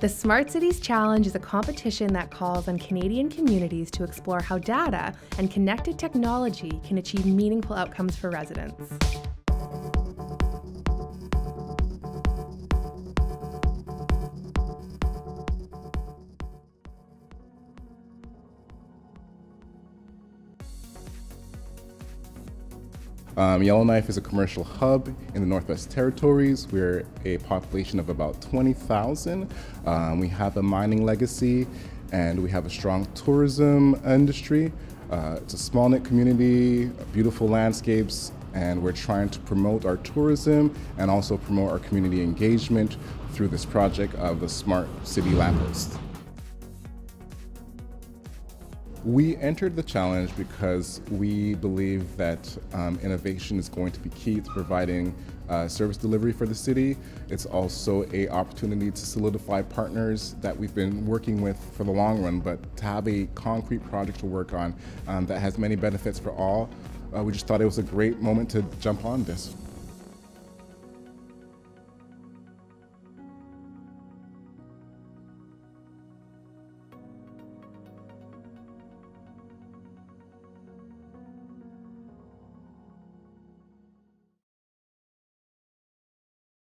The Smart Cities Challenge is a competition that calls on Canadian communities to explore how data and connected technology can achieve meaningful outcomes for residents. Um, Yellowknife is a commercial hub in the Northwest Territories. We're a population of about 20,000. Um, we have a mining legacy and we have a strong tourism industry. Uh, it's a small knit community, beautiful landscapes, and we're trying to promote our tourism and also promote our community engagement through this project of the Smart City Lamppost. We entered the challenge because we believe that um, innovation is going to be key to providing uh, service delivery for the city. It's also a opportunity to solidify partners that we've been working with for the long run, but to have a concrete project to work on um, that has many benefits for all, uh, we just thought it was a great moment to jump on this.